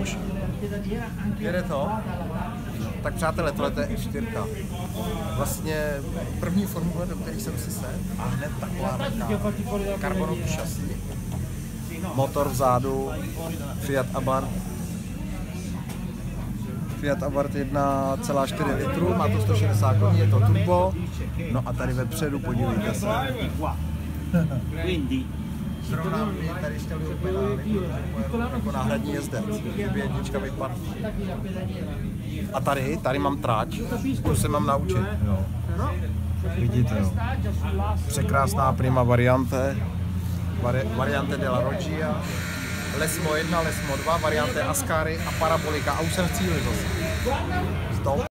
Už? Jede to? Tak přátelé, tohle je F4. Vlastně první formule, do které jsem si sedl a hned taková velká karbonový šasí. Motor vzadu, Fiat Abarth. Fiat Abarth 1,4 litru, má to 160 koní, je to turbo. No a tady vepředu, podívejte se. Zrovna mi tady chtěli pedály, jako náhradní jezdec, kdyby jednička vypadla. A tady, tady mám trať, tu se mám naučit. Jo. Vidíte, jo. Překrásná prima variante, vari, variante della Roggia, Lesmo 1, Lesmo 2, variante Ascari a Parabolika. A už jsem v cíli zase. Stop.